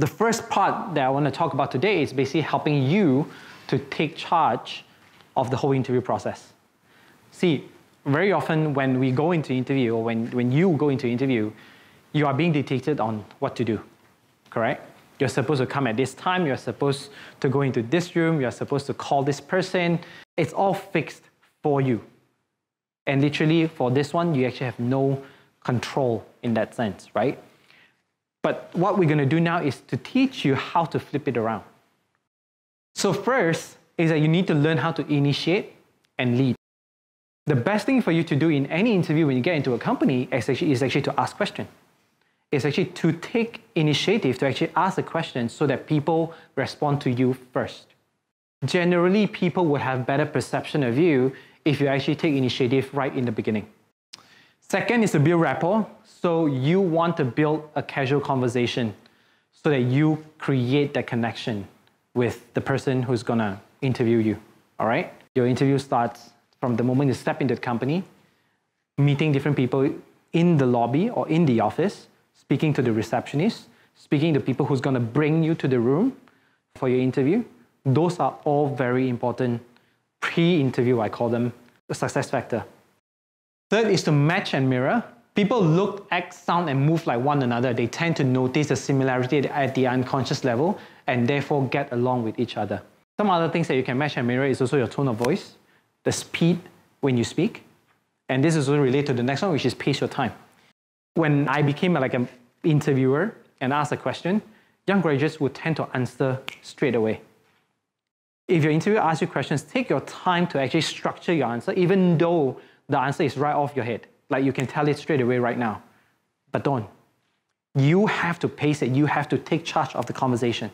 The first part that I want to talk about today is basically helping you to take charge of the whole interview process. See, very often when we go into interview or when, when you go into interview, you are being dictated on what to do, correct? You're supposed to come at this time, you're supposed to go into this room, you're supposed to call this person. It's all fixed for you. And literally, for this one, you actually have no control in that sense, right? But what we're going to do now is to teach you how to flip it around. So, first is that you need to learn how to initiate and lead. The best thing for you to do in any interview when you get into a company is actually, is actually to ask questions. It's actually to take initiative to actually ask a question so that people respond to you first. Generally, people will have better perception of you if you actually take initiative right in the beginning. Second is to build rapport. So you want to build a casual conversation so that you create that connection with the person who's gonna interview you. All right? Your interview starts from the moment you step into the company, meeting different people in the lobby or in the office, speaking to the receptionist, speaking to people who's gonna bring you to the room for your interview. Those are all very important pre-interview, I call them, the success factor. Third is to match and mirror. People look, act, sound, and move like one another. They tend to notice the similarity at the unconscious level and therefore get along with each other. Some other things that you can match and mirror is also your tone of voice, the speed when you speak, and this is also related to the next one, which is pace your time. When I became like an interviewer and asked a question, young graduates would tend to answer straight away if your interviewer asks you questions, take your time to actually structure your answer, even though the answer is right off your head. Like you can tell it straight away right now. But don't. You have to pace it. You have to take charge of the conversation.